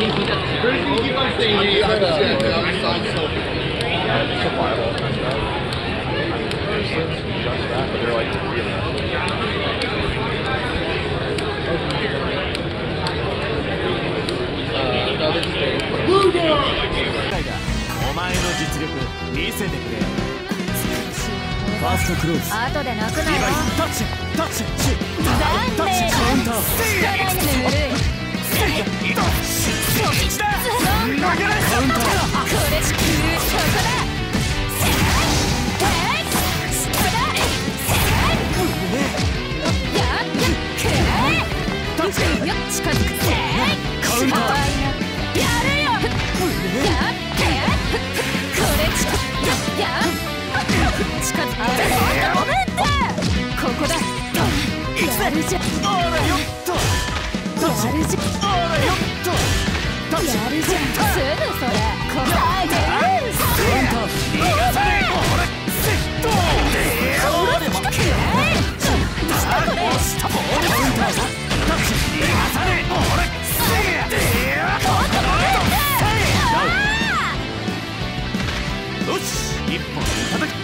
They're like. お前の実力見せてくれ。ファーストクローズ後で泣くなリよバイタッチタッチシュッ残念カウンター力にぬるい一だ投げないカウンターこれしくそこだえいそこだやっやっタッチよっ近づくぜカウンター。可愛いなやるよやってこれ近づや近づくごめんってここだやるじゃんあらよっとタッチやるじゃんあらよっとタッチここだ。やるじゃんすぐそれこらえてカウンター逃がされセットこれ近く押したボールカンタータッチ逃がされ俺せよし一本叩く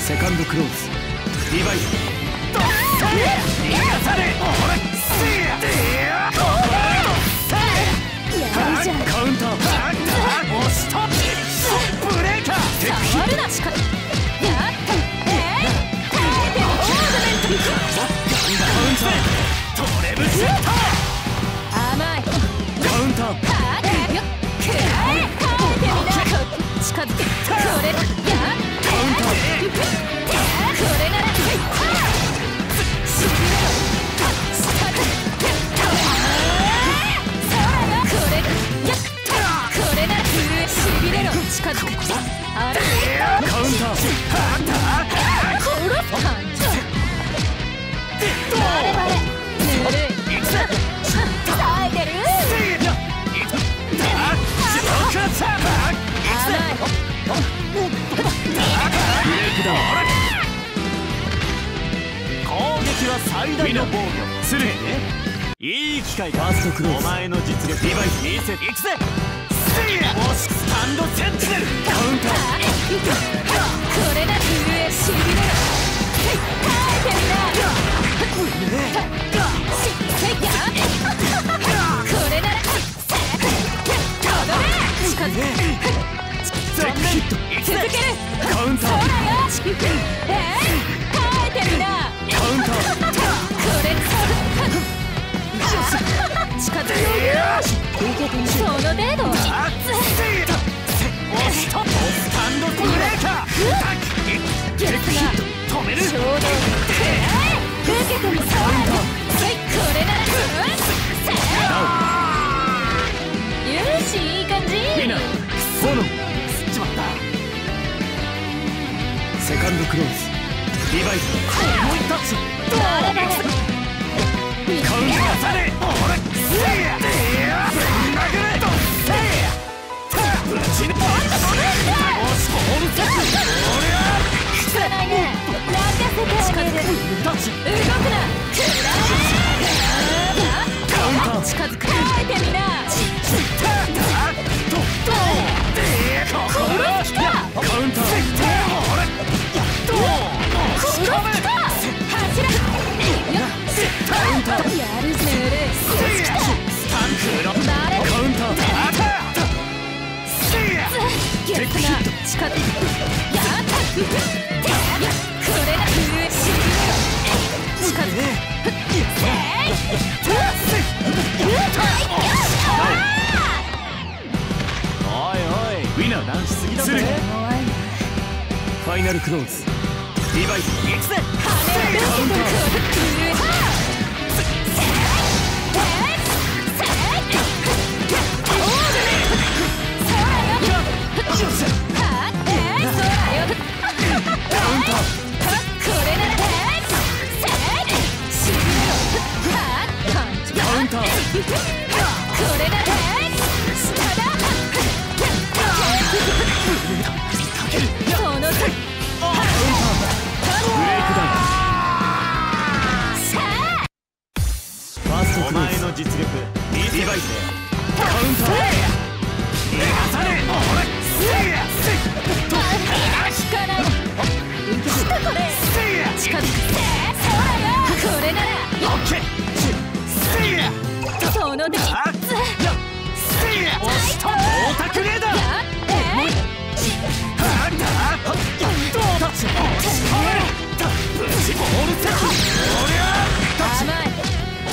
セカンドクローズ。リバイド逃がされ。俺せや。ストップブレーカー触るなしかやったえい耐えてオーナメントット甘いカウンターはーよくらえ耐えてみな近づけこれいい機会だファー。ストクロー。お前の実力リバイス見せいくぜ押しスタンドセンチネルカウンター。これだ震えしびれこれなら続けるカウンター。ほらよよしその程度よしいい感じセカンドクローズリバイス思い立つ誰だカウンターファイナルクロー。ズリバイス行くぜ羽を出してお前の実力リバイス。カウンターの時あっ。やせたオタクレーダーやっ。てあんたどうだ。押し込めるブチボールセット俺は甘い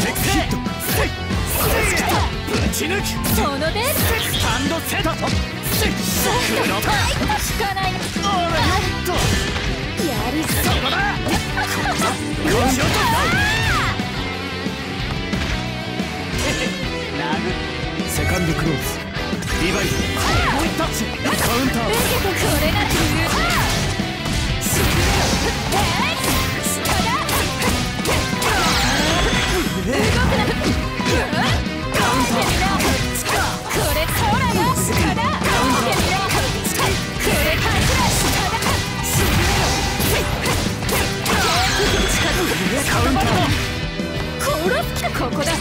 テックヒットせいせいやぶち抜きそのでスタンドセットせい黒パ聞かない俺よっとやるぞセカンドクローズリバイスもう一タッチカウンター。受けてこれが理由しびれろえい下だ動くなカウンターこれそうだよ下だこれかいくら下だしびれろ近づくカウンター殺す気ここだ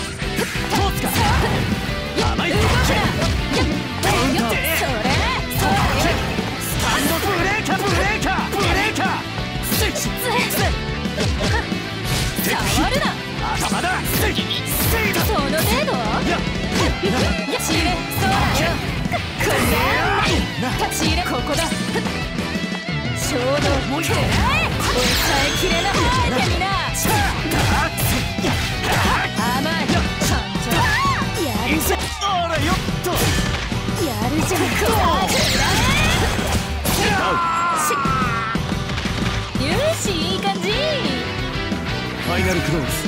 ファイナルクローズ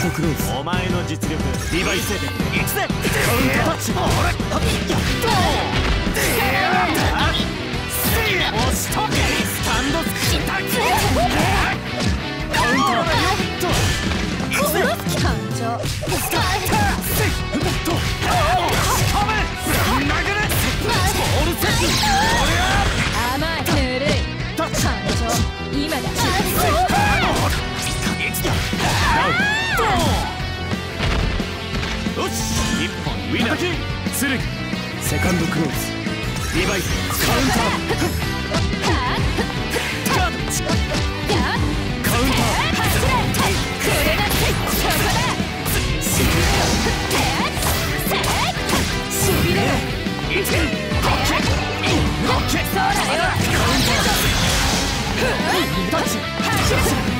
ストクローズお前の実力リバイス行くぜカウンタータッチ俺ドーンせいや押しとスタンドスキタッチカウンターよっ。と行くぜ殺す気感情せいもっ。と押し込め殴れボーよし一本ウィナー。スルセカンドクロー。ズリバイスカウンター。カウンター。これそうだよッ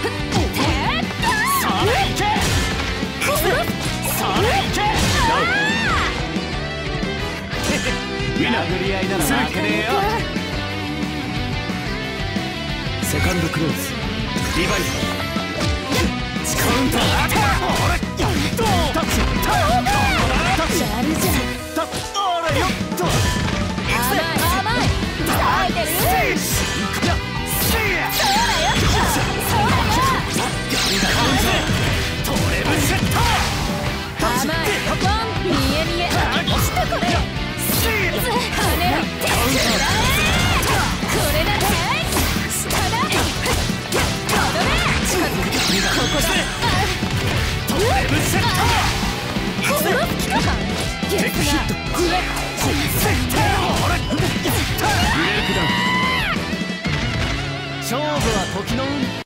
な殴り合い。ならねえよセカンドクローズリバイスカウンアタックタッチタッタッチやるじゃんタッチあれよっと甘い。甘い。いる勝負は時の運。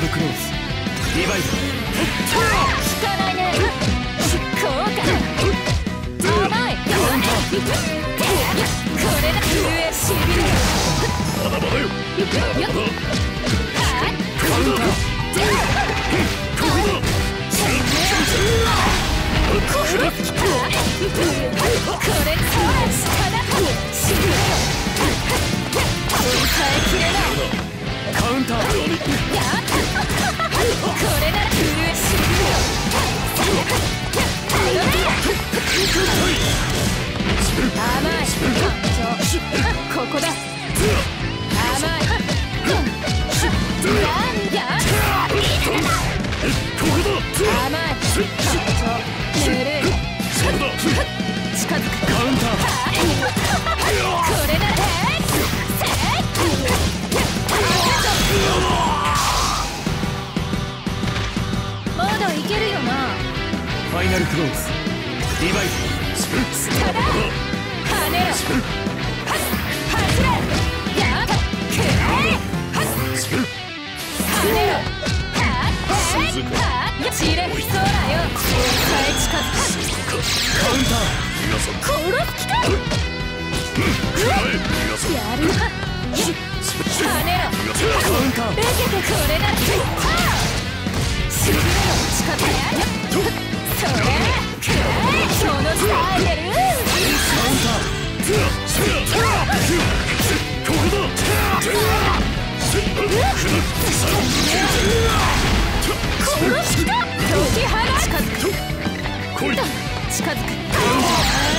ドクローズ。リバイ効果甘いこれだ上しびれまだまだよよっはいカウンター。ここだこれさンタこれァイナルクローズ。リバイス。プッツたねろス。プ走れやっくれハッス。プねろハッ静かハッ散れそうだよ帰り近づくカウンター殺す気かやるな跳ねろカウンター受けてこれだってはあ死ぬの近く近づく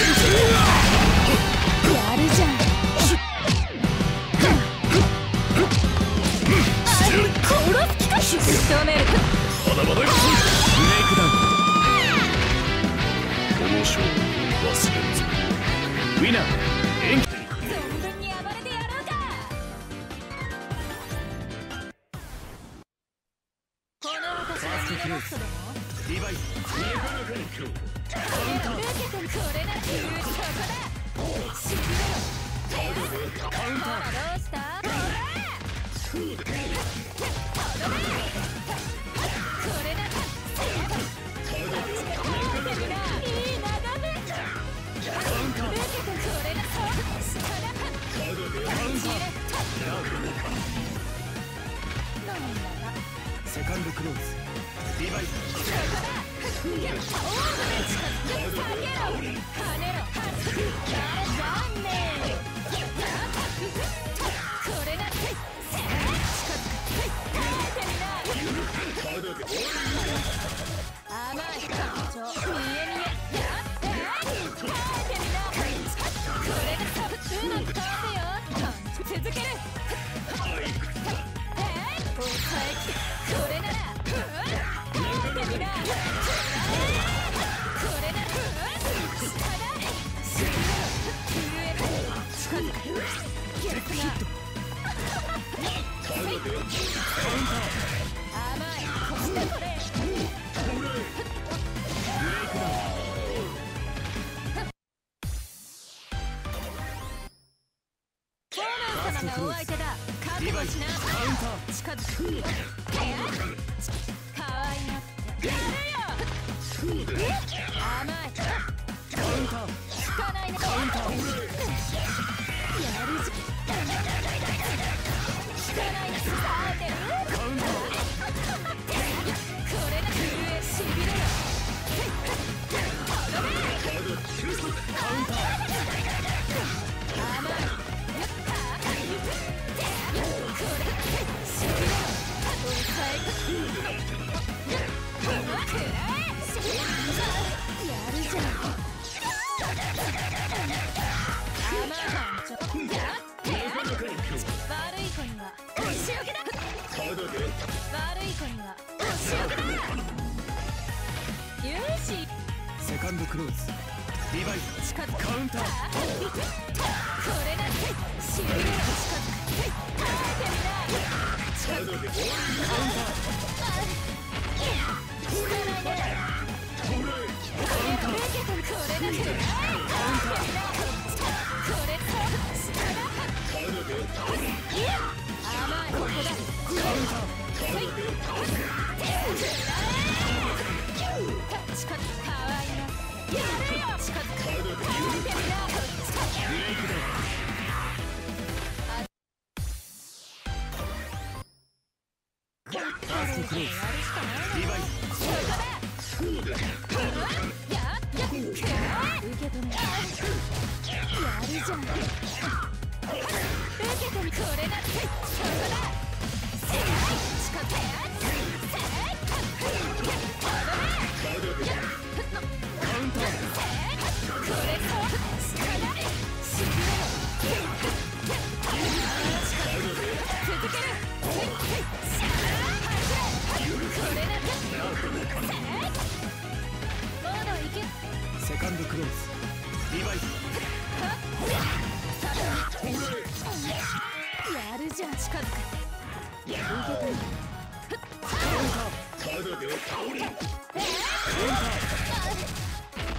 Execution!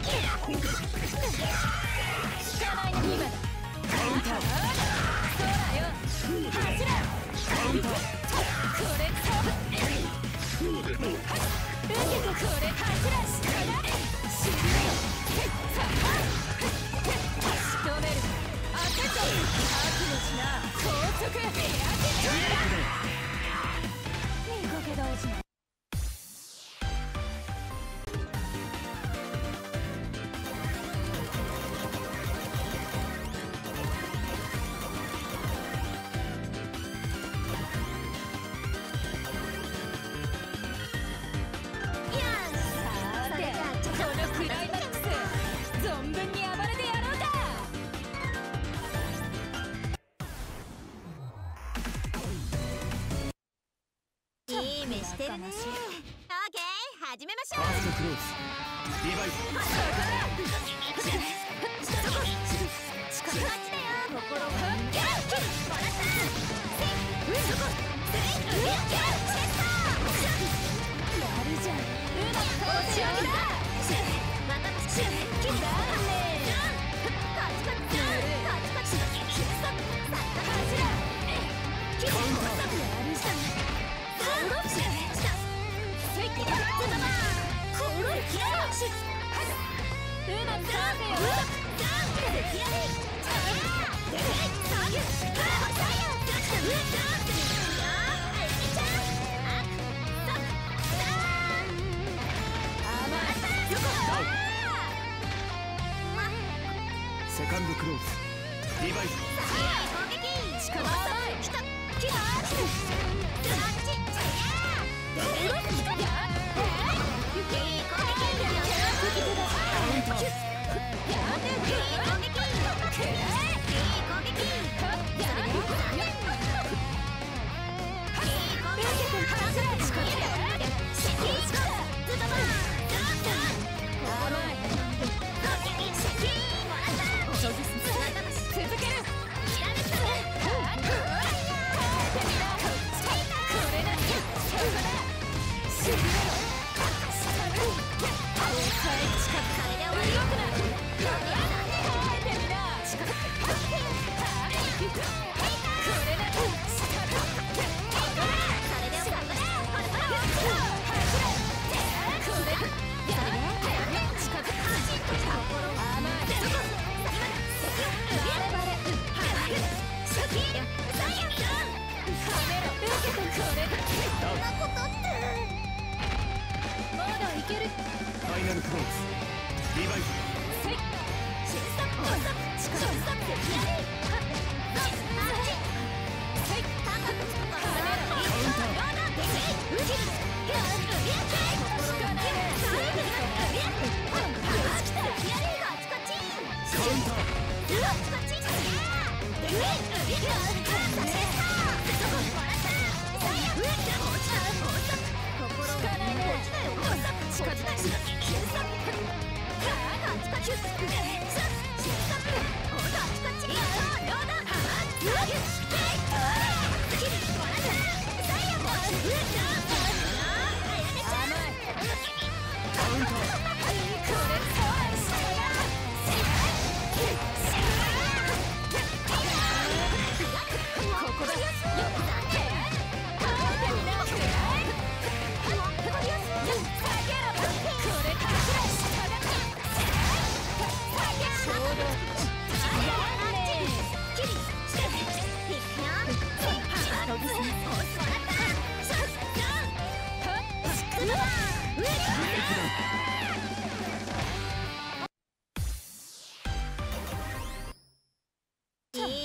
高速ヘアキック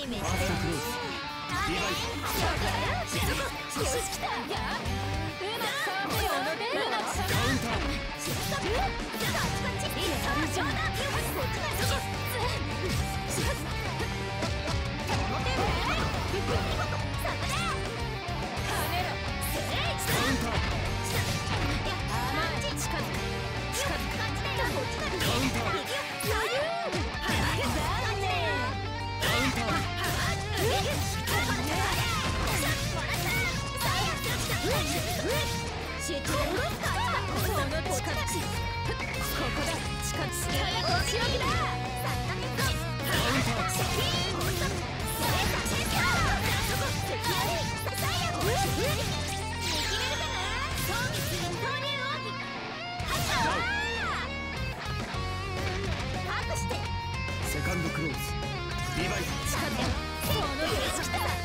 ファーストクローズリバイブカウンター。セカンドクローズ。リバイ近づこの出来た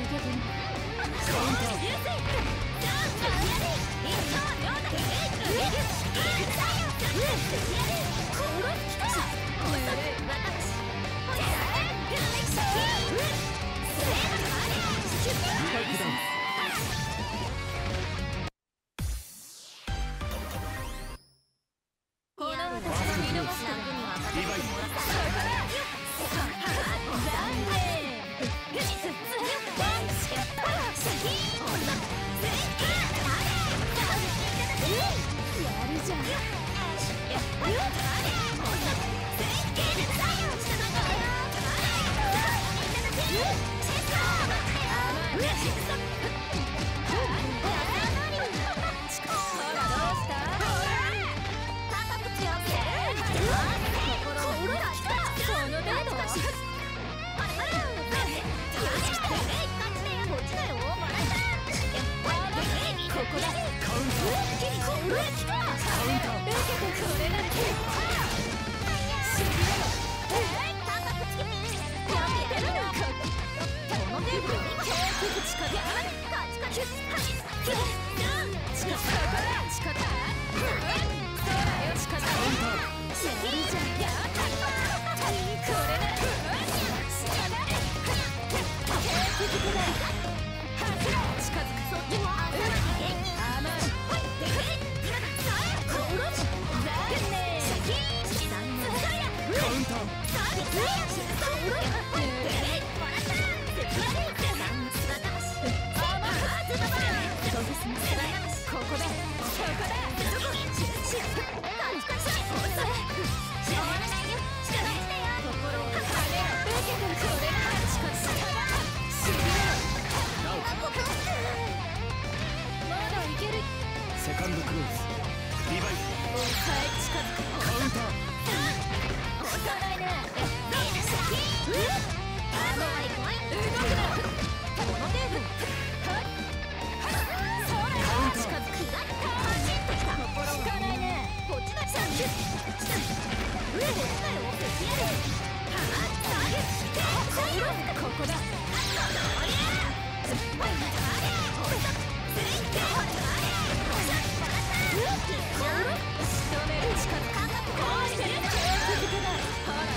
リど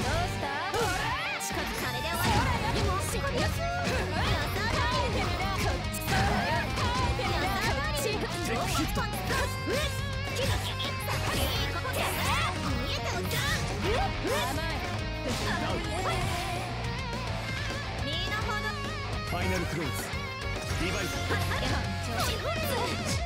うしたファイナルクローズリバイシフォル。ズ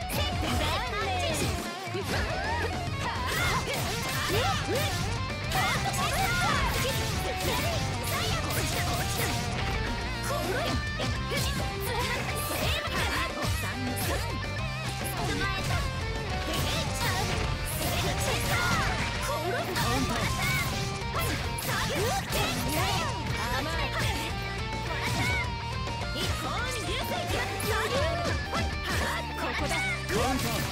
ここだ。カウンター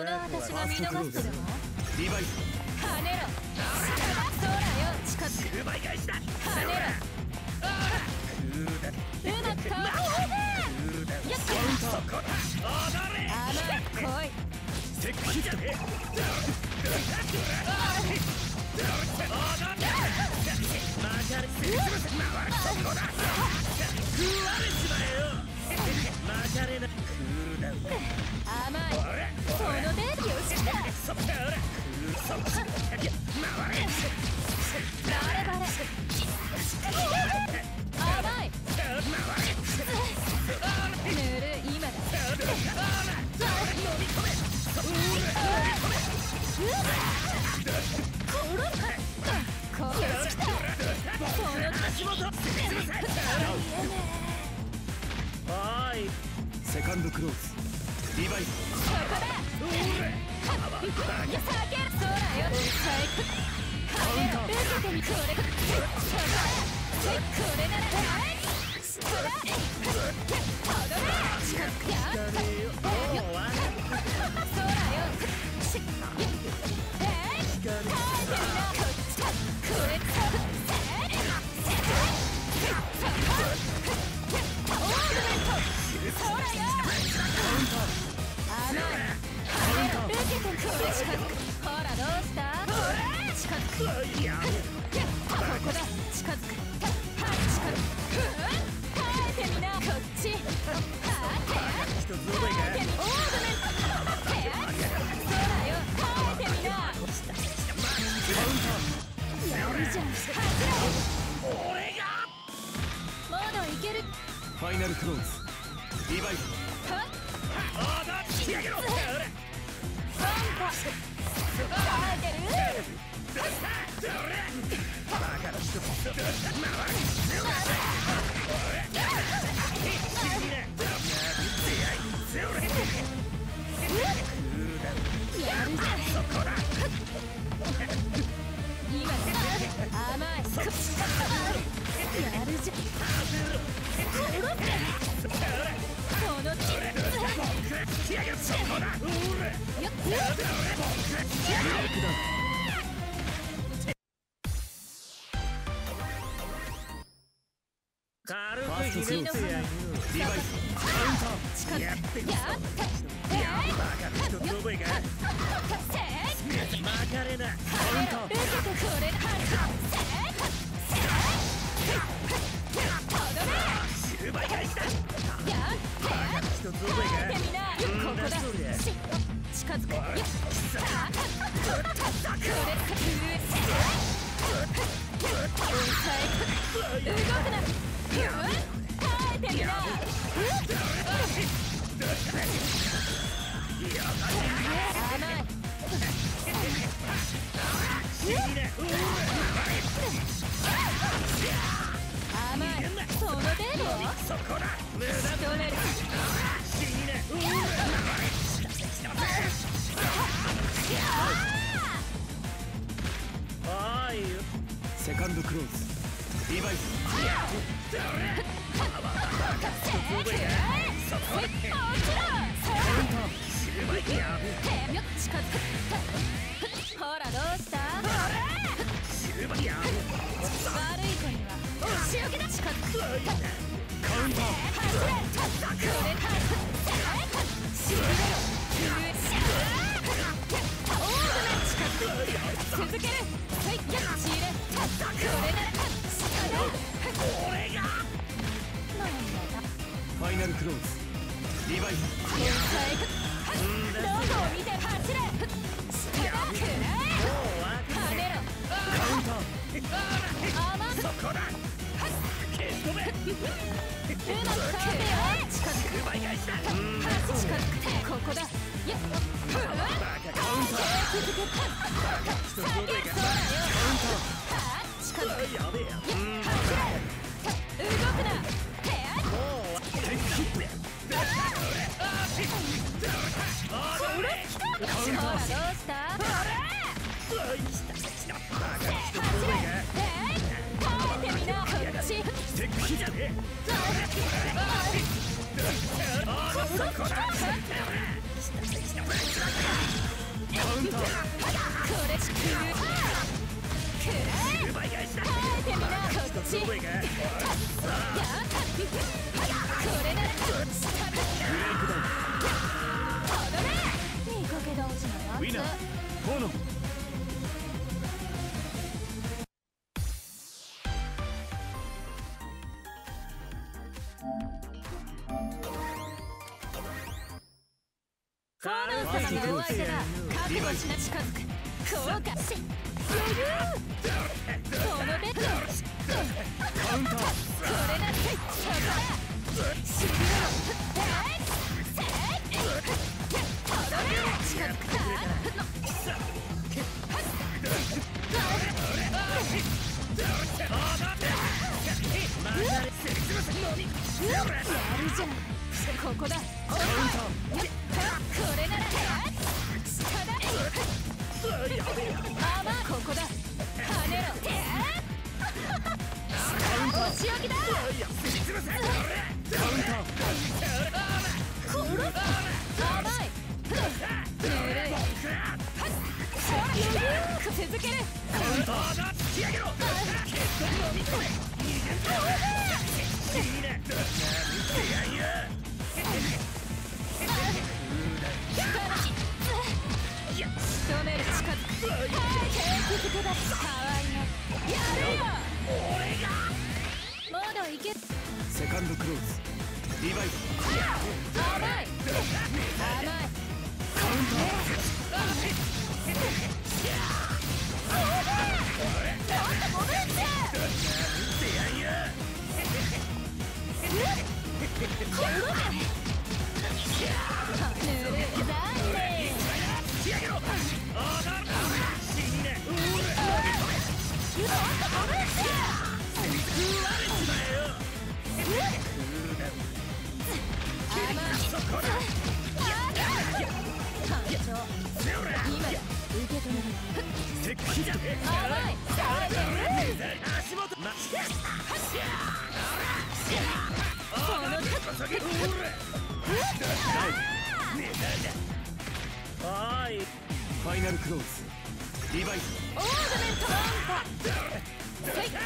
この私が見逃してるのリバイ跳ねろそうだよ近づく奪い返しだ跳ねろうまくかわやっ！た甘い来いセックヒット甘いその程度よしきたバレバレ甘いセカンドクローズ。リバイここだやさけそうだよ最高跳ねろ受けてみこれならそら踊れやそほらどうした近づくここだ近づくは近づく耐えてみなこっちはて一つ覚え耐えてみオーグメントってよ耐えてみなやるじゃん外れ俺がまだいけるファイナルクローズリバイはっ仕上げろ。やるじゃん。やるじゃんこのチップよったその程度そこだ無駄仕留める死にねセカンドクローズ。リバイ。スほらどうしたカウンター走れこれかしびれろオーブな近づく続けるはいやっち入れこれなら下だ俺がファイナルクローズ。リバイ。スどこを見て走れ下だくらえ跳ねろカウンター甘そこだ消し止めうまく飛んでよ近づく奪い返しだ。近づくここだよっふわっバカカウン続けた一つ覚えかは近づくやべえや走れ動くな手あほらどうしたウィナー炎つコナン様のお相手だ覚悟しな近づく効果し余裕そのベッドカウンターこれだってそこだ。しびれろえいせいとどめ近づくかやるじゃんここだこれ？なら下だあまここだ跳ねろお仕置きだカウンター殺す甘いぬるい続ける仕手続けだ。かわなやるよ。まだいけ。セカンドクロー。ズリバイス甘い甘いカウンター。ぬるい残念今だ受け止めるステックヒット甘いさあね足元まファイナルクローズ。リバイスオードメントランパー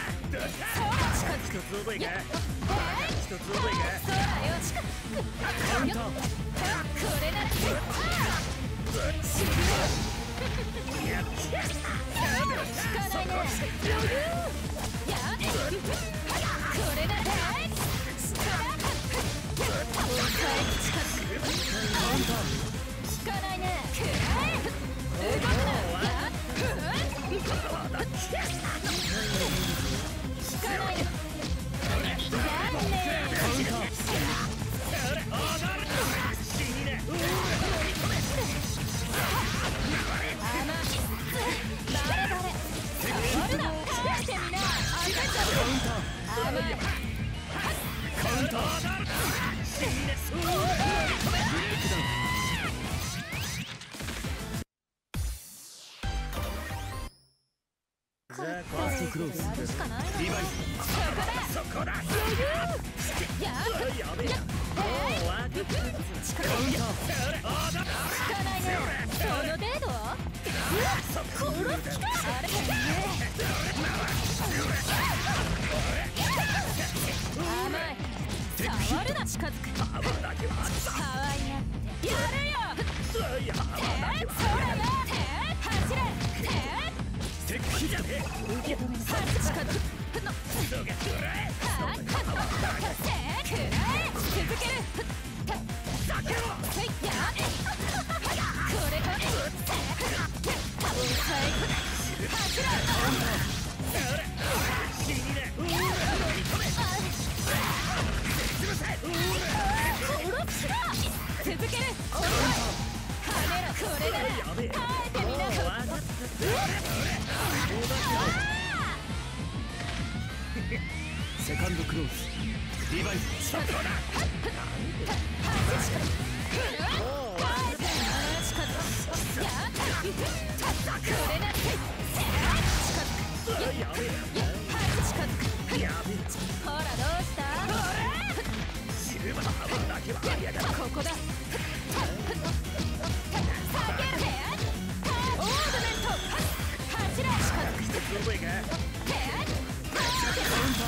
カウンター。クローズ。やるしかないなリバイスそこだ余裕ややべえおおわかったカウンター効かないねその程度殺す気かあれ甘い触るな近づく可愛がってやるよそれよ。続けるセカンドクローズリバイス近づく近づくやこれなら近づくやべえ近づくやべえほらどうしたシルバーハワーだけはありやがるここだ。カウンタ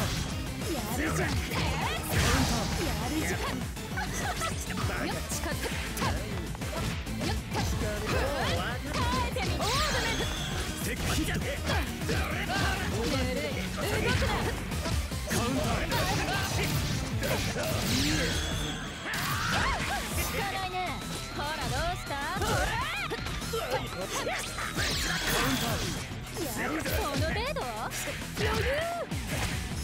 ー。やるじゃんやるじゃんよっ近づくよっ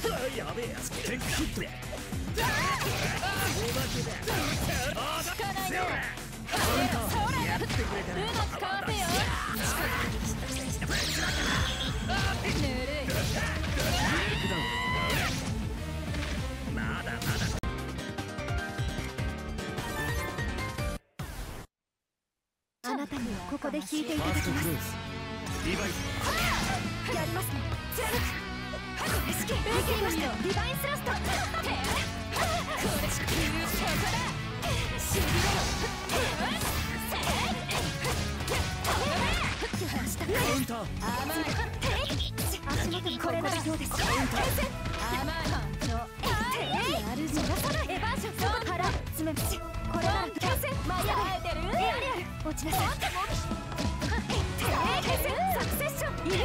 耐えてみオードメンステックヒットトぬるい動くなカウンター効かないねほらどうしたほらやるその程度余裕やべえステックヒット効かないねはめろそれうまくかわせよぬるいブレイクダウンまだまだあなたにはここで弾いていただきます。リバイスやりますね。貫く意識受けましたディバインスラストこれしか言うそこだしびれろカウンター。甘い足元にこれならどうですか甘い感情やるじゃんエヴァー。ション腹詰めますこれなら強制舞い上が耐えてるエアリアル落ちなさいサクセッションいる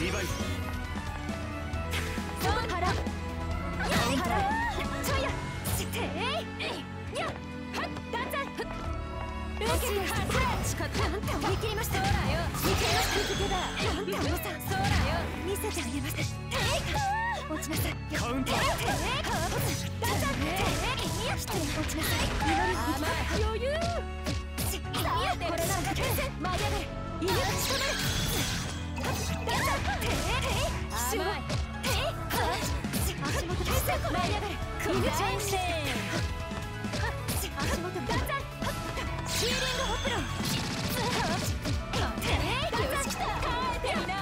リバイスそう腹やり腹ちょいやしていやはっ断罪受けしいはず近づなんて追い切りましたそうだよいカウンターテイクハーブスダダテイク失礼落ちなさい甘い余裕しこれなんだ牽制舞い上がる犬が仕留めるダダテイク甘いテイク足元牽制舞い上がる犬牽制足元ダダシーリングホップロンテイクよし来た帰ってみな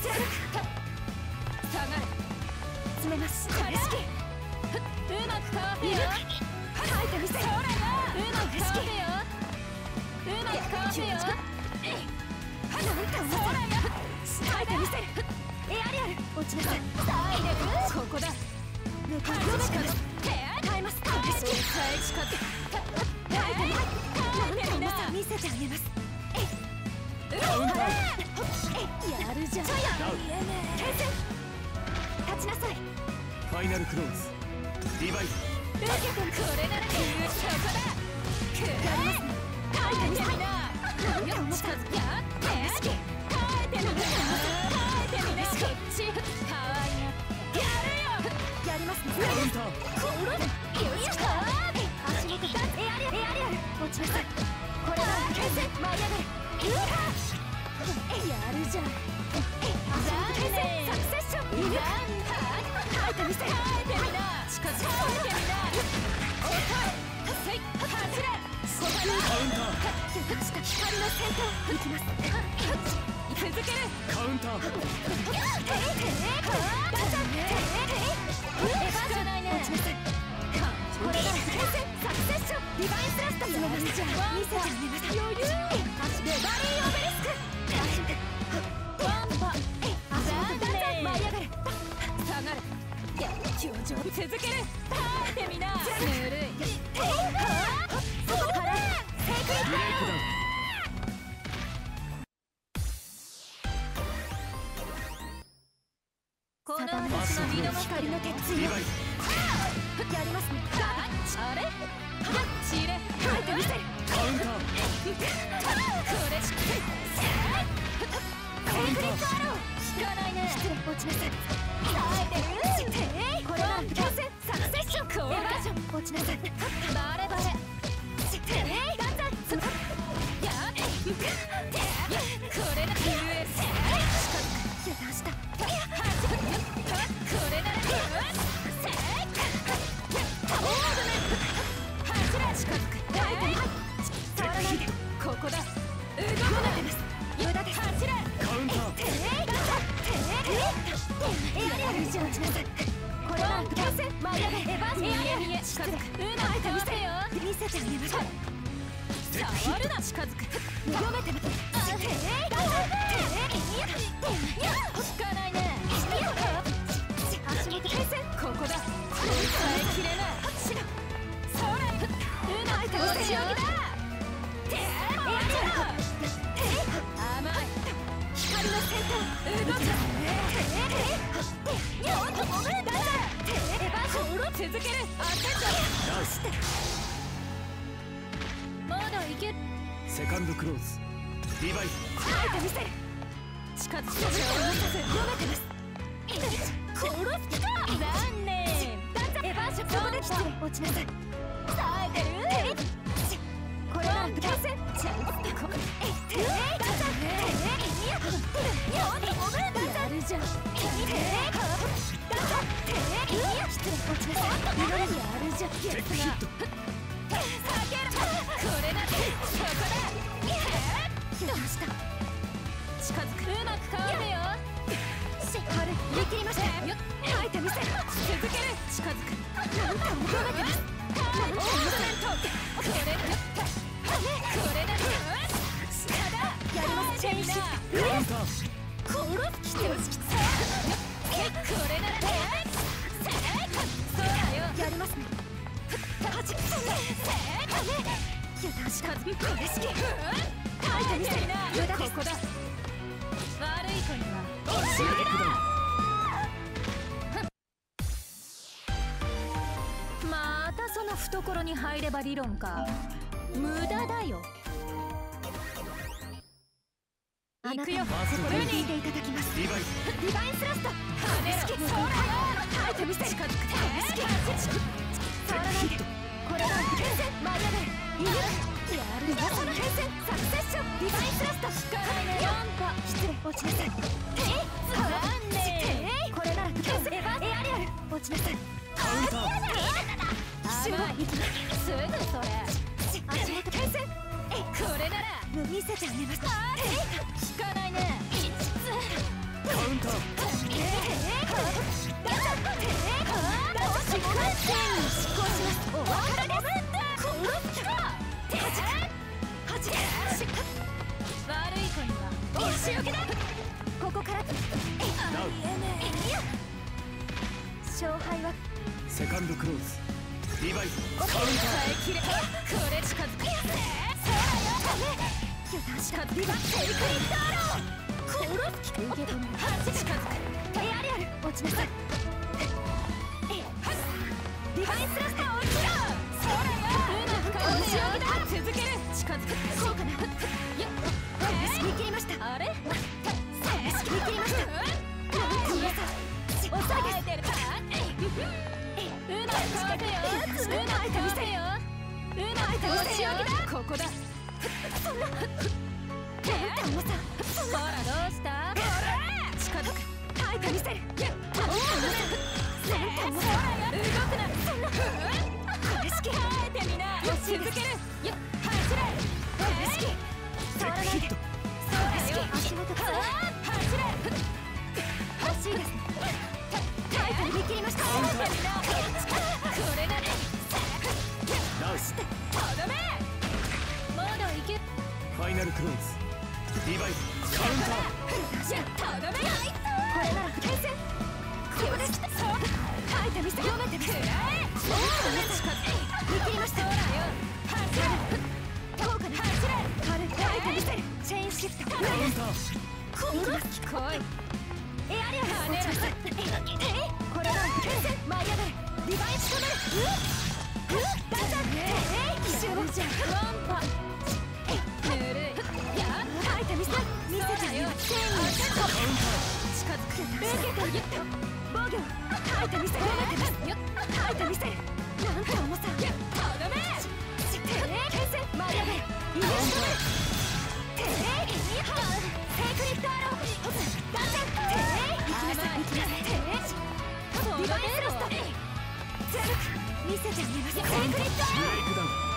貫く下がれ詰めますこれ式うまくかわせよ。吐ちかわいいやるよ。やりますねカウンターこれよ。しか足元だエアリアルエアリアル落ちなさいこれなら牽制舞い上がるうわやるじゃん牽制サクセッションいる書いてみせ書いてみな近づいてみなおいせい走れここだカウンター油断した光の先頭行きます続けるカウンターリバイスラスト詰めますじゃあ見せてあげます余裕レバリーオベリスクワンパザンダン舞い上がる下がる表情続ける耐えてみなぬるいテイそこからテイクイッブこの私光の鉄よリバイ。やりますね。あれ？チレ書いてみせるカウンターこれ？しテイクリットアロー効かないね失礼落ちなさい耐えてるテイこれ？は強制サクセッションコーバージョン落ちなさいバレバレ油断したこれ式書いてみせ無駄ですここだ悪い子には押し上げだまたその懐に入れば理論か無駄だよ。行くよ。ここにフいていただきます。リバイディバインスラスト。跳ねろ耐えてみせ近づくて触らないでこれは牽制舞い上がれいいやるよその牽制サクセッションディバインスラスト。引かないね4波失礼落ちなさいていつまんねえこれなら牽制エヴァエアリアル落ちなさい見せてあげます引かないねここから勝敗はセカンドクローズリバイカウンタ耐えきれこれ近づくやつ油断したビバテイクリッタロー殺す気受け止める近づくエアリアル落ちなさいえはっディバインスラスター落ちろそらようまくかわしよだ続ける近づくこうかなよっ締め切りましたあれ締め切りましたなんてさ抑えてるかうまくかわせようまくかわせようまくかわせよここだ。そんなファイナルクローズリバイカウンターやったどめこれなら牽制これですそう書いてみせ読めてみせそうだね見切りましたほらよ走れどうかな走れ軽く書いてみせるチェインシフトカウンター見せてみせるよ書いてみせるなんて重さとどめ牽制舞い上がれイメージ止めるてえいいはテイクリットアローダンセンてえいきなさいいきなさいてえリバインスラストゼルク見せてあげます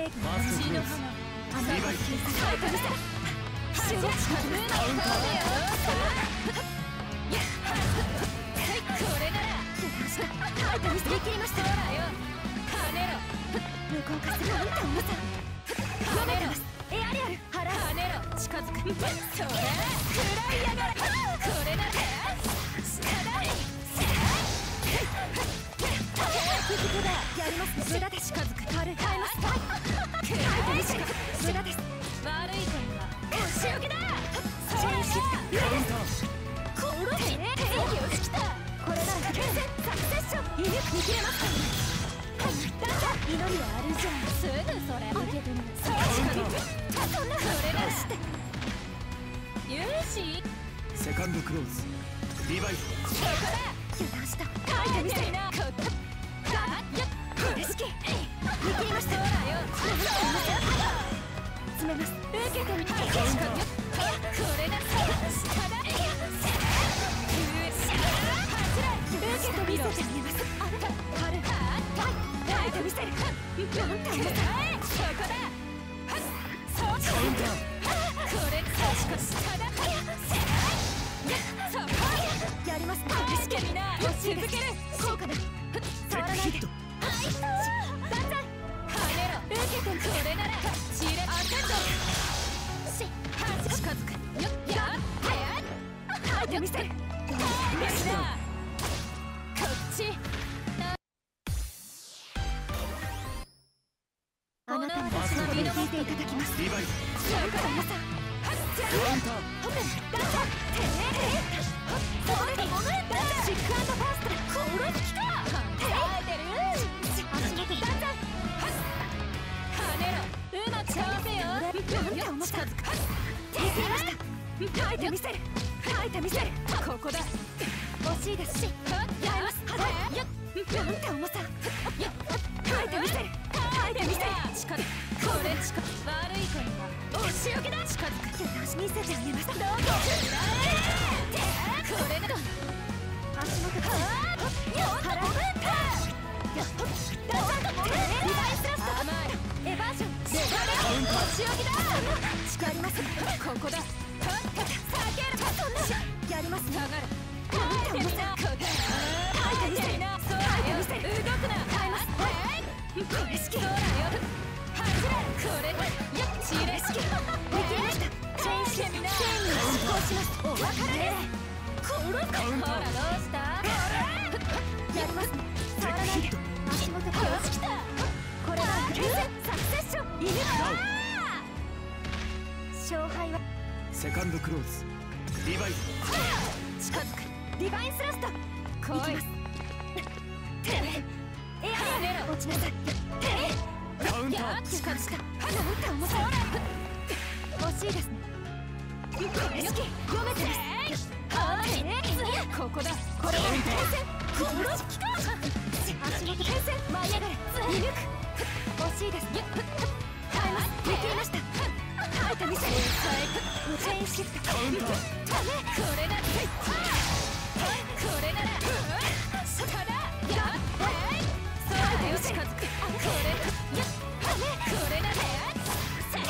テイクリットアローブレイトクローズあなたが消されたみせシュワシュワカウンターこれなら書いてみせ見切りましたほらよ跳ねろ向こうからするなんて重さ跳ねろエアリアル跳ねろ近づくそれ食らいやがれこれなら下だここだやります無駄で近づく軽い耐えます食らいてみせる無駄です悪い点はお仕置きだチェインシフトカウンター殺せよし。きたこれなら牽制サクセッションいる見切れますかだから祈りはあるじゃんすぐそれ受け止めるそうし。かそんなこれならし。てよし。セカンドクローズリバイここだ油断し。た書いなた軽い耐えてみせるなんて重さここだそうカウンターこれ確か下だます。これ式みな続ける。こうかな。触らないで。ヒット。あい。そうろ受けてこれなら。チーレアテンドし近づくよっやっ吐いてみせるみんなこっちあなたの私の身の聞いていただきますリバイだからまさはっじゃカウンター吐いてみせる吐いてみせるここだ惜しいですしやりますはいやなん。て重さや吐いてみせる吐いてみせる近づこれ近づく悪い子にはお仕置きだ近づく出し見せてあげますどうぞこれだ足元はあやっとごめん。かやっとださん。とリバイスラスト甘いエバージョンレバレお仕置きだ誓りますここだやります流れなんて重さここ吐いてみせるそうだよ見せる動くな変えますこれ式そうだよ走れこれやっちれ式できましたチェンジチェンジに執行しますお別れですこれカウンターほらどうしたやりますね触らないで足元気をつきたこれはサクセッション犬だ勝敗はセカンドクローズ。リバイ近づく。ディバインスラスト。来い。ます。てエア落ちなさい。てカウンター。近づくなんて重さ惜しいですね。これ式読めてますはいここだ。これは転戦殺す気か足元転戦舞い上がれ。見抜く。惜しいです。耐えます。できました耐えてみせるチェインシフトカウンターダメこれだ。これならそうだ。よ近づくこれやっダメこれならせー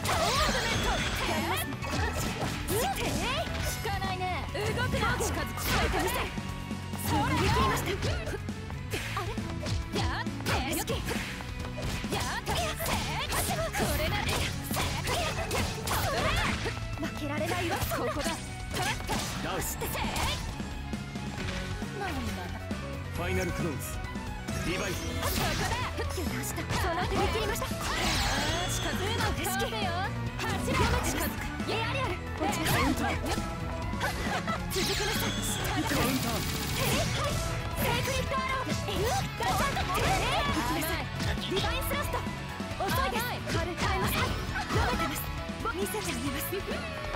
オードメントやりますね動くな近づく耐えてみせそうだ。よ切りましたここだダウスファイナルクローズリバイあそこだ出したその手で切りました近づくの好きだよ走れ近づくやりある落ちなさいカウンター続けなさいカウンターセークリッドアローえっだちゃんともえーディバインスラスト遅いです軽く変えます読めてます見せてあげます